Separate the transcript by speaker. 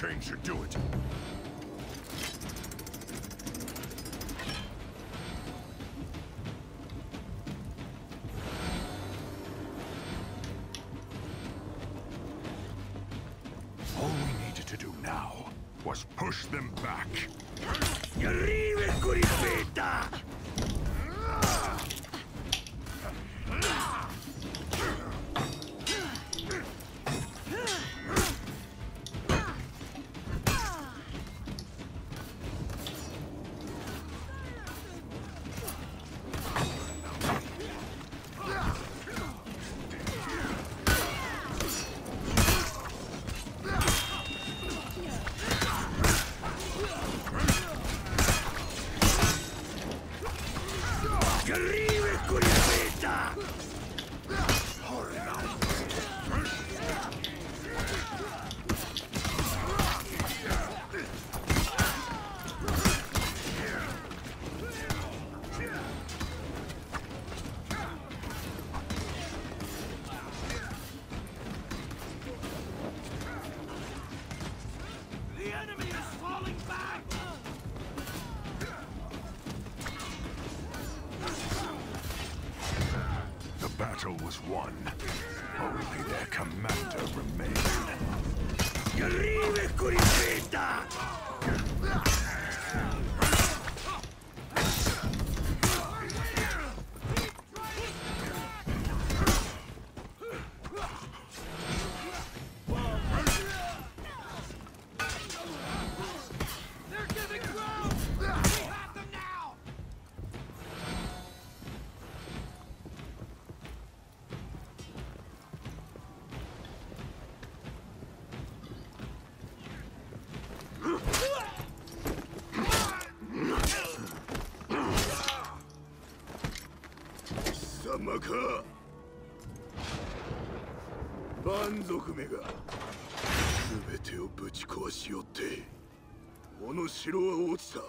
Speaker 1: chain should do it. All we needed to do now was push them back.
Speaker 2: ¡Escribe,
Speaker 1: culpita! Battle was won. Only their commander remained.
Speaker 3: 様か。蛮族めが全てをぶち壊しよってこの城は落ちた。